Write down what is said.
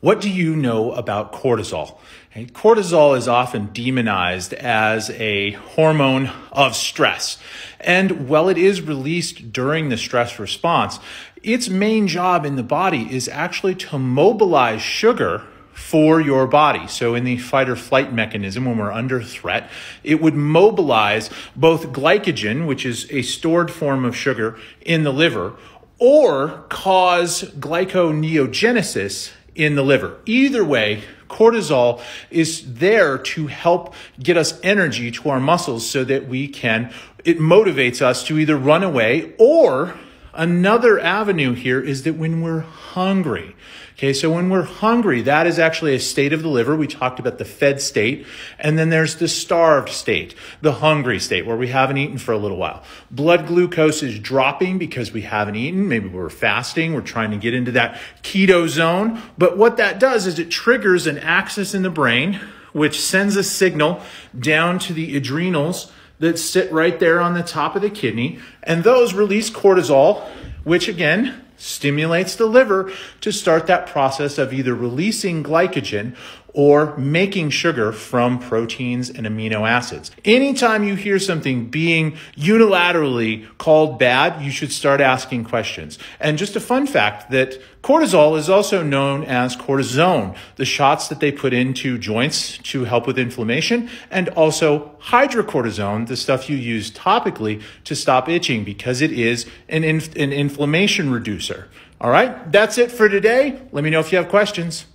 What do you know about cortisol? Okay, cortisol is often demonized as a hormone of stress. And while it is released during the stress response, its main job in the body is actually to mobilize sugar for your body. So in the fight or flight mechanism, when we're under threat, it would mobilize both glycogen, which is a stored form of sugar in the liver, or cause glyconeogenesis in the liver. Either way, cortisol is there to help get us energy to our muscles so that we can, it motivates us to either run away or another avenue here is that when we're hungry, Okay, so when we're hungry, that is actually a state of the liver. We talked about the fed state. And then there's the starved state, the hungry state, where we haven't eaten for a little while. Blood glucose is dropping because we haven't eaten. Maybe we're fasting. We're trying to get into that keto zone. But what that does is it triggers an axis in the brain, which sends a signal down to the adrenals that sit right there on the top of the kidney. And those release cortisol, which again, stimulates the liver to start that process of either releasing glycogen or making sugar from proteins and amino acids. Anytime you hear something being unilaterally called bad, you should start asking questions. And just a fun fact that cortisol is also known as cortisone, the shots that they put into joints to help with inflammation, and also hydrocortisone, the stuff you use topically to stop itching because it is an, inf- an inflammation reducer. All right, that's it for today. Let me know if you have questions.